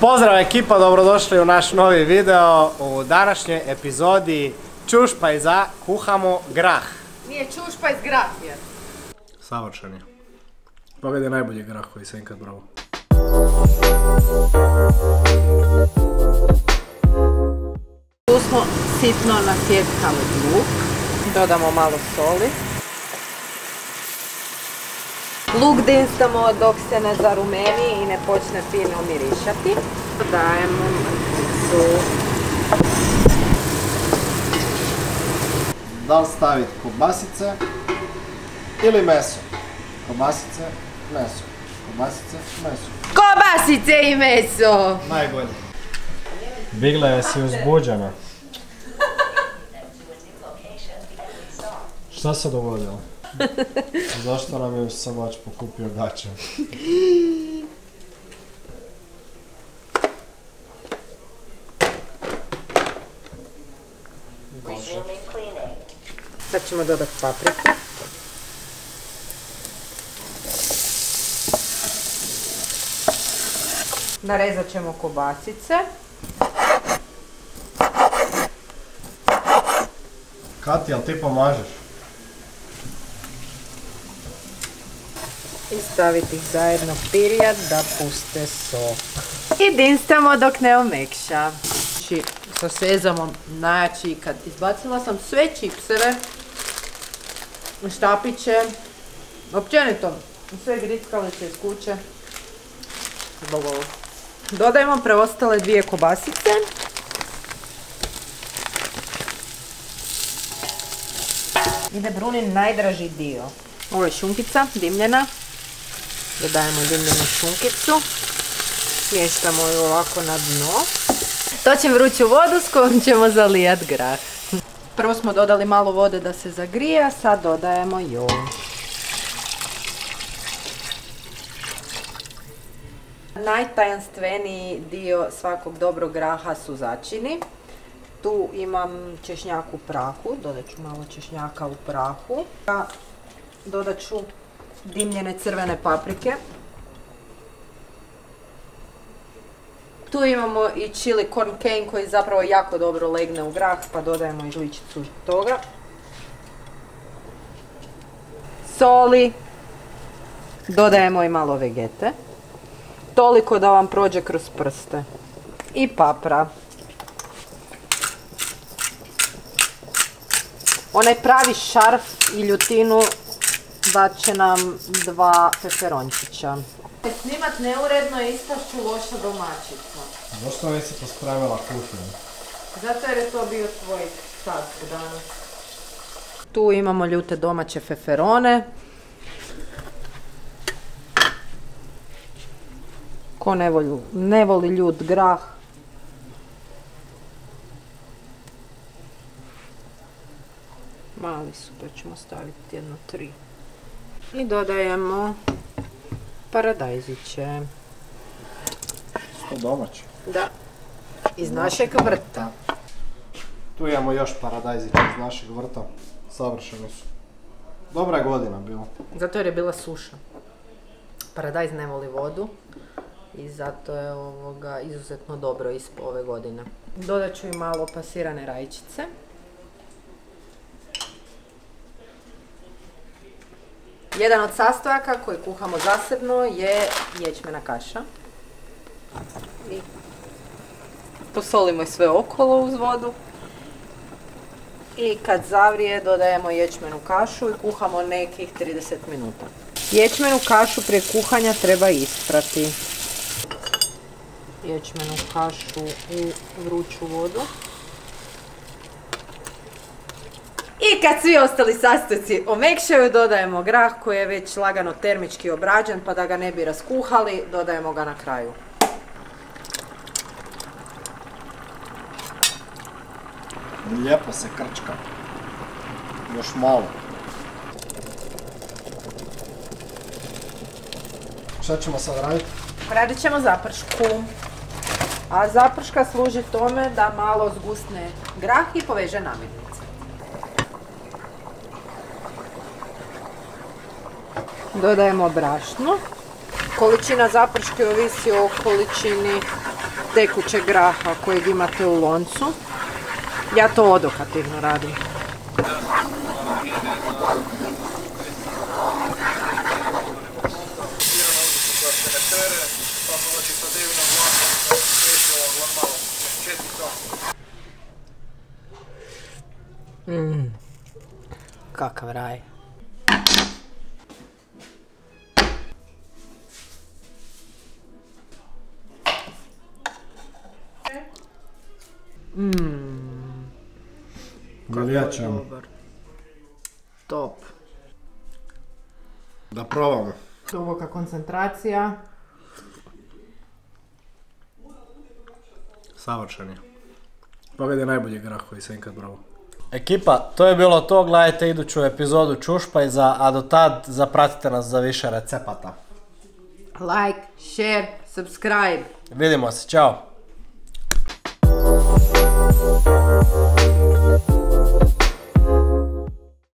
Pozdrav ekipa, dobrodošli u naš novi video. U današnjoj epizodi Čušpa i za kuhamo grah. Nije čušpa iz grafije. Savršen je. Pogledaj je najbolji grah koji sam ikad bravo. Tu smo sitno nasjetkali luk. Dodamo malo soli. Luk dinstamo dok se ne zarumeni i ne počne fino mirišati. Dajemo mrkvicu. Da li staviti kobasice ili meso? Kobasice, meso. Kobasice, meso. Kobasice i meso! Najbolje. Bigla, jesi uzbuđena? Šta se dogodilo? Zašto nam je samač pokupio gaće? Sad ćemo dodati papriku. Narezat ćemo kobasice. Kati, jel ti pomažeš? I staviti ih zajedno pirijat da puste sok. I dinstamo dok ne omekša. Znači, sa sezamom najjači kad izbacila sam sve čipseve, štapiće, općenito sve grickalice iz kuće. Zbog ovog. Dodajemo preostale dvije kobasice. Ide brunin najdraži dio. Ovo je šunkica dimljena. Dodajemo dimljenu šunkicu. Smještamo ju ovako na dno. Točim vruću vodu s kojom ćemo zalijat grah. Prvo smo dodali malo vode da se zagrije, a sad dodajemo još. Najtajanstveniji dio svakog dobrog graha su začini. Tu imam češnjak u prahu, dodat ću malo češnjaka u prahu. Dodat ću dimljene crvene paprike. Tu imamo i chili corn cane koji zapravo jako dobro legne u grah, pa dodajemo i žličicu toga. Soli. Dodajemo i malo vegete. Toliko da vam prođe kroz prste. I papra. Onaj pravi šarf i ljutinu dat će nam dva peperončića. Snimat neuredno je ispašću loša domaćica. Zašto nisi pospravila kuhinju? Zato jer je to bio tvoj sad danas. Tu imamo ljute domaće feferone. Ko ne voli, ne voli ljut grah. Mali su, pa ćemo staviti jedno tri. I dodajemo paradajziće. To domaće. Da. Iz našeg vrta. Tu imamo još paradajzića iz našeg vrta. Savršeni su. Dobra je godina bila. Zato jer je bila suša. Paradajz ne voli vodu i zato je ovoga izuzetno dobro ispo ove godine. Dodat ću i malo pasirane rajčice. Jedan od sastojaka koji kuhamo zasebno je ječmena kaša. I posolimo sve okolo uz vodu. I kad zavrije dodajemo ječmenu kašu i kuhamo nekih 30 minuta. Ječmenu kašu prije kuhanja treba isprati. Ječmenu kašu u vruću vodu. I kad svi ostali sastojci omekšaju, dodajemo grah koji je već lagano termički obrađen, pa da ga ne bi raskuhali, dodajemo ga na kraju. Lijepo se krčka. Još malo. Šta ćemo sad raditi? Radit ćemo zapršku. A zaprška služi tome da malo zgusne grah i poveže namirnice. Dodajemo brašno. Količina zaprške ovisi o količini tekućeg graha kojeg imate u loncu. Ja to odokativno radim. Mm. Kakav raj. Guljačam. Dobar. Top. Da probamo. Duboka koncentracija. Savršeni. Pogledaj najbolji grah koji sam ikad bravo. Ekipa, to je bilo to. Gledajte iduću epizodu Čušpajza, a do tad zapratite nas za više recepata. Like, share, subscribe. Vidimo se, čao! Música